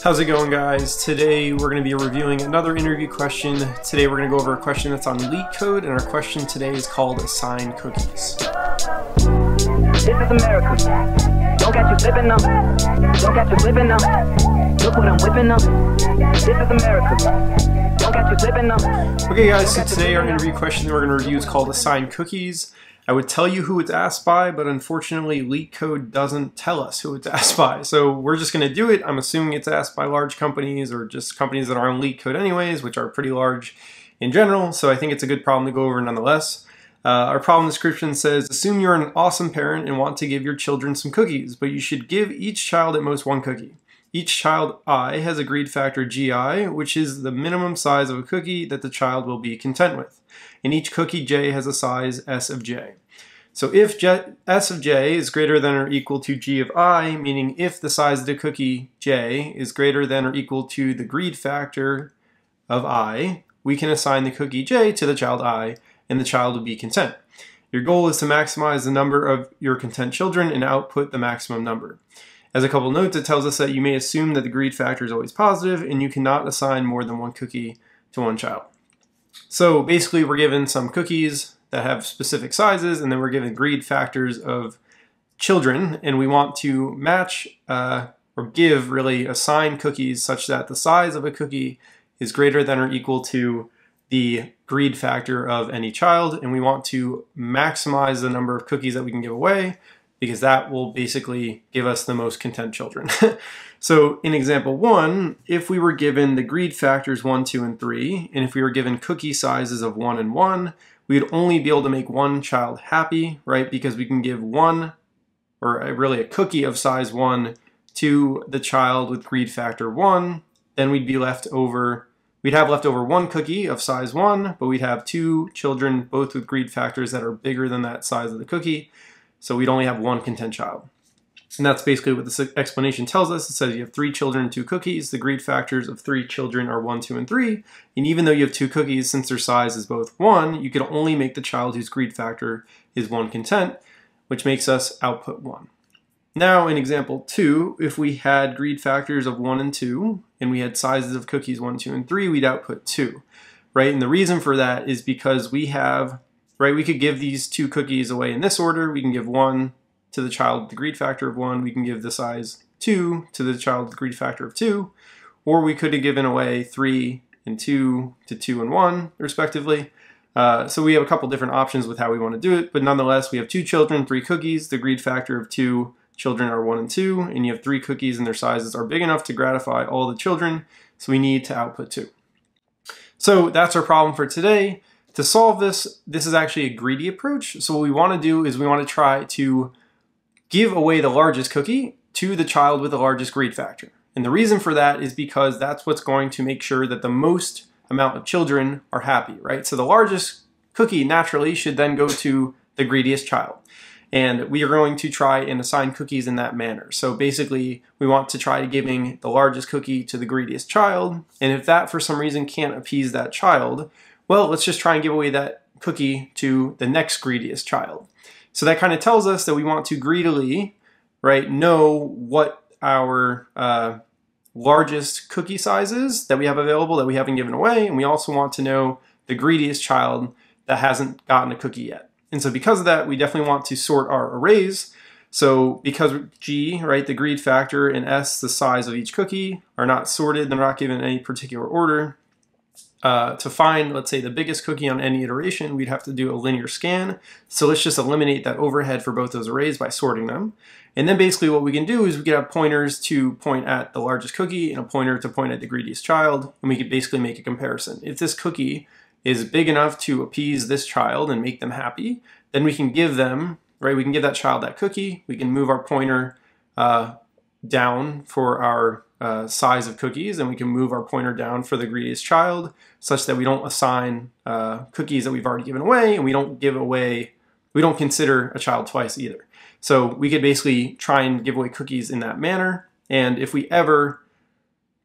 How's it going guys? Today we're going to be reviewing another interview question. Today we're going to go over a question that's on LeetCode and our question today is called assign cookies. This is America. Don't catch you slipping up. Don't catch you slipping up. Look what I'm whipping up. This is America. Don't catch you slipping up. Okay guys, so today our interview question that we're going to review is called assign cookies. I would tell you who it's asked by, but unfortunately LeetCode doesn't tell us who it's asked by. So we're just going to do it. I'm assuming it's asked by large companies or just companies that are on LeetCode anyways, which are pretty large in general. So I think it's a good problem to go over nonetheless. Uh, our problem description says, assume you're an awesome parent and want to give your children some cookies, but you should give each child at most one cookie. Each child I has a greed factor GI, which is the minimum size of a cookie that the child will be content with. And each cookie J has a size S of J. So if J, S of J is greater than or equal to G of I, meaning if the size of the cookie J is greater than or equal to the greed factor of I, we can assign the cookie J to the child I, and the child will be content. Your goal is to maximize the number of your content children and output the maximum number. As a couple notes, it tells us that you may assume that the greed factor is always positive and you cannot assign more than one cookie to one child. So basically we're given some cookies that have specific sizes and then we're given greed factors of children and we want to match uh, or give really assign cookies such that the size of a cookie is greater than or equal to the greed factor of any child and we want to maximize the number of cookies that we can give away because that will basically give us the most content children. so in example one, if we were given the greed factors one, two, and three, and if we were given cookie sizes of one and one, we'd only be able to make one child happy, right? Because we can give one, or really a cookie of size one to the child with greed factor one, then we'd be left over, we'd have left over one cookie of size one, but we'd have two children, both with greed factors that are bigger than that size of the cookie. So we'd only have one content child. And that's basically what this explanation tells us. It says you have three children, and two cookies. The greed factors of three children are one, two, and three. And even though you have two cookies, since their size is both one, you can only make the child whose greed factor is one content, which makes us output one. Now in example two, if we had greed factors of one and two, and we had sizes of cookies one, two, and three, we'd output two, right? And the reason for that is because we have right? We could give these two cookies away in this order. We can give one to the child with the greed factor of one. We can give the size two to the child with the greed factor of two. Or we could have given away three and two to two and one, respectively. Uh, so we have a couple different options with how we want to do it, but nonetheless, we have two children, three cookies. The greed factor of two children are one and two, and you have three cookies and their sizes are big enough to gratify all the children, so we need to output two. So that's our problem for today. To solve this, this is actually a greedy approach. So what we want to do is we want to try to give away the largest cookie to the child with the largest greed factor. And the reason for that is because that's what's going to make sure that the most amount of children are happy, right? So the largest cookie naturally should then go to the greediest child. And we are going to try and assign cookies in that manner. So basically, we want to try giving the largest cookie to the greediest child. And if that for some reason can't appease that child, well, let's just try and give away that cookie to the next greediest child. So that kind of tells us that we want to greedily, right, know what our uh, largest cookie size is that we have available that we haven't given away. And we also want to know the greediest child that hasn't gotten a cookie yet. And so because of that, we definitely want to sort our arrays. So because G, right, the greed factor, and S, the size of each cookie, are not sorted, they're not given any particular order, uh, to find, let's say, the biggest cookie on any iteration, we'd have to do a linear scan. So let's just eliminate that overhead for both those arrays by sorting them. And then basically what we can do is we can have pointers to point at the largest cookie and a pointer to point at the greediest child, and we could basically make a comparison. If this cookie is big enough to appease this child and make them happy, then we can give them, right, we can give that child that cookie, we can move our pointer uh, down for our uh, size of cookies and we can move our pointer down for the greediest child such that we don't assign uh, cookies that we've already given away and we don't give away, we don't consider a child twice either. So we could basically try and give away cookies in that manner. And if we ever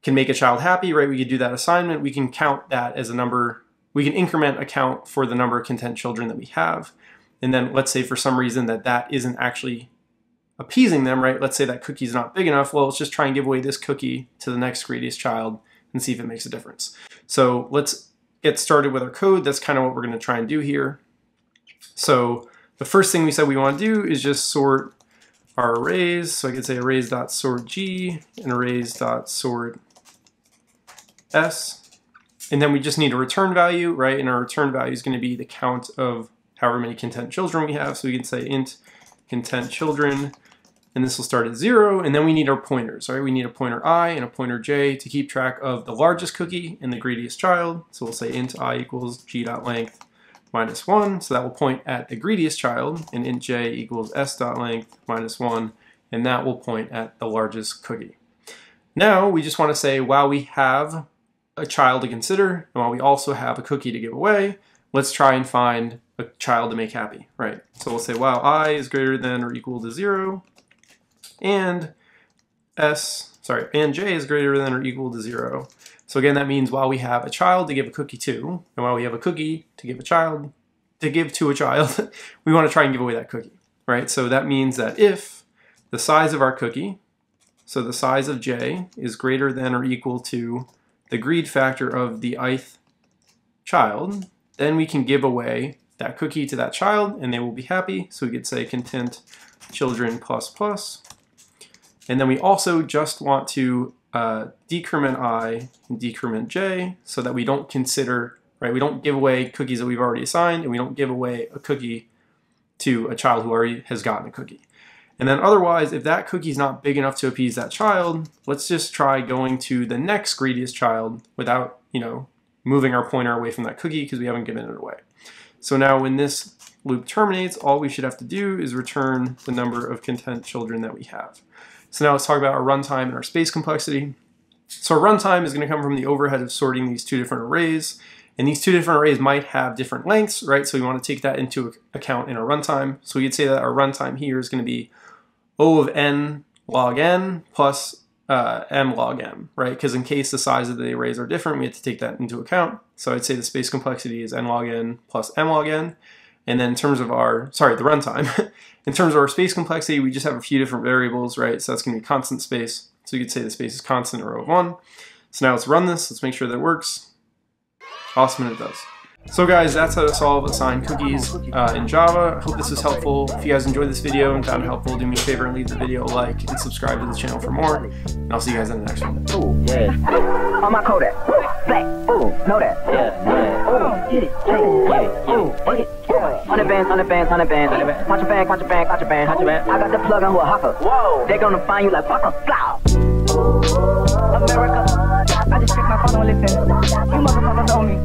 can make a child happy, right, we could do that assignment. We can count that as a number, we can increment a count for the number of content children that we have. And then let's say for some reason that that isn't actually appeasing them, right? Let's say that cookie's not big enough. Well, let's just try and give away this cookie to the next greediest child and see if it makes a difference. So let's get started with our code. That's kind of what we're going to try and do here. So the first thing we said we want to do is just sort our arrays. So I could say arrays.sort g and arrays.sort s. And then we just need a return value, right? And our return value is going to be the count of however many content children we have. So we can say int content children, and this will start at zero. And then we need our pointers, right? We need a pointer i and a pointer j to keep track of the largest cookie and the greediest child. So we'll say int i equals g.length minus 1, so that will point at the greediest child, and int j equals s dot length minus 1, and that will point at the largest cookie. Now we just want to say while we have a child to consider, and while we also have a cookie to give away, let's try and find a child to make happy, right? So we'll say while i is greater than or equal to 0, and s, sorry, and j is greater than or equal to 0, so again, that means while we have a child to give a cookie to, and while we have a cookie to give a child, to give to a child, we want to try and give away that cookie, right? So that means that if the size of our cookie, so the size of j, is greater than or equal to the greed factor of the ith child, then we can give away that cookie to that child and they will be happy. So we could say content children plus plus. And then we also just want to uh, decrement i and decrement j so that we don't consider, right, we don't give away cookies that we've already assigned and we don't give away a cookie to a child who already has gotten a cookie. And then otherwise, if that cookie is not big enough to appease that child, let's just try going to the next greediest child without, you know, moving our pointer away from that cookie because we haven't given it away. So now when this loop terminates, all we should have to do is return the number of content children that we have. So now let's talk about our runtime and our space complexity. So our runtime is going to come from the overhead of sorting these two different arrays. And these two different arrays might have different lengths, right? So we want to take that into account in our runtime. So we could say that our runtime here is going to be O of n log n plus uh, m log m, right? Because in case the size of the arrays are different, we have to take that into account. So I'd say the space complexity is n log n plus m log n. And then in terms of our, sorry, the runtime, in terms of our space complexity, we just have a few different variables, right? So that's going to be constant space. So you could say the space is constant or O of 1. So now let's run this. Let's make sure that it works. Awesome, and it does. So guys, that's how to solve assigned cookies uh, in Java. I hope this was helpful. If you guys enjoyed this video and found it helpful, do me a favor and leave the video a like and subscribe to the channel for more. And I'll see you guys in the next one. Ooh, yeah. On my Kodak. Black. Ooh, know that. Yeah, yeah. Ooh, get it. Yeah, Ooh, get it. Hundred bands, hundred bands, hundred bands. Contraband, contraband, contraband, contraband. I got the plug on Oaxaca. Whoa. They gonna find you like fucker. Flow. America. I just checked my phone and listen. You motherfuckers owe me.